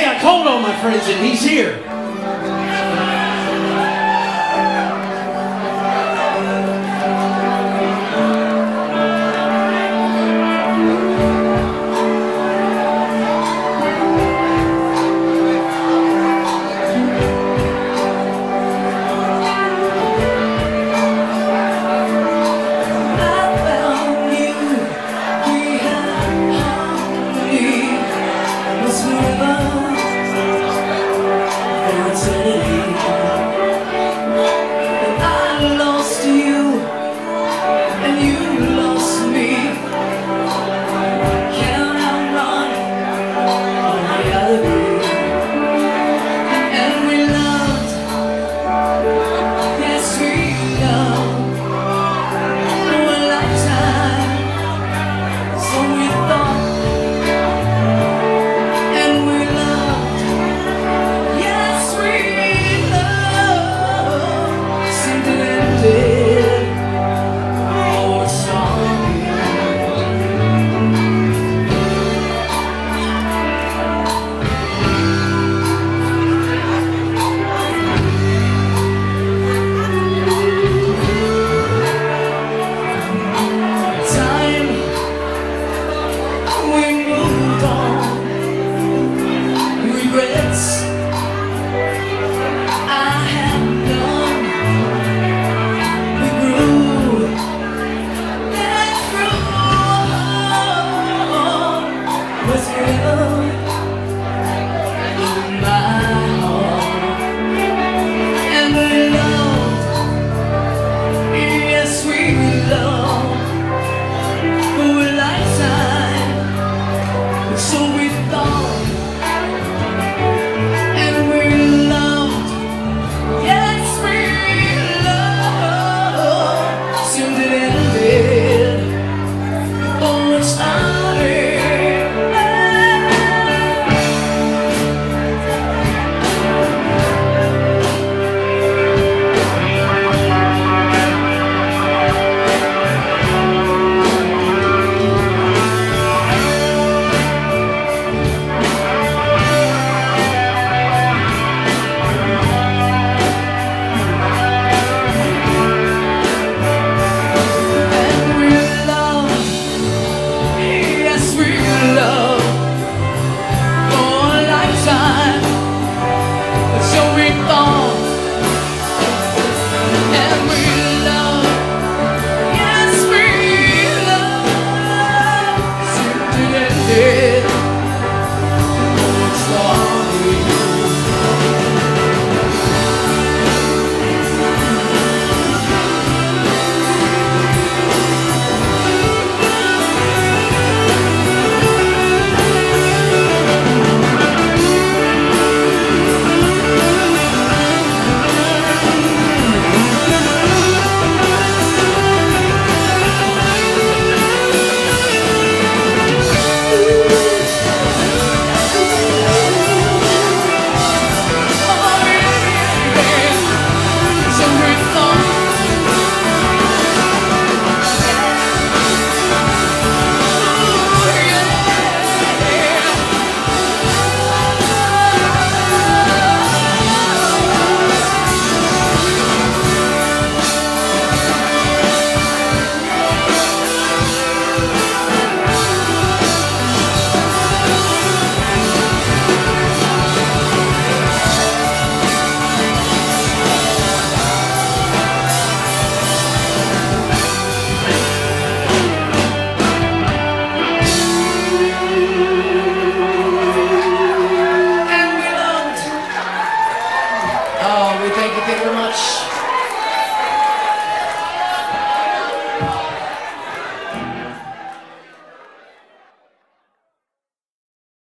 Hey, I called all my friends and he's here.